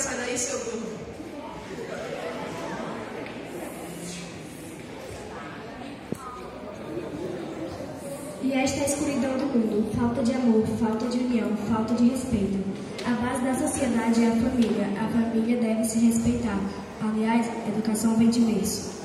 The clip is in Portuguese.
sai daí, seu burro. E esta é a escuridão do mundo, falta de amor, falta de união, falta de respeito. A base da sociedade é a família, a família deve se respeitar. Aliás, a educação vem de berço.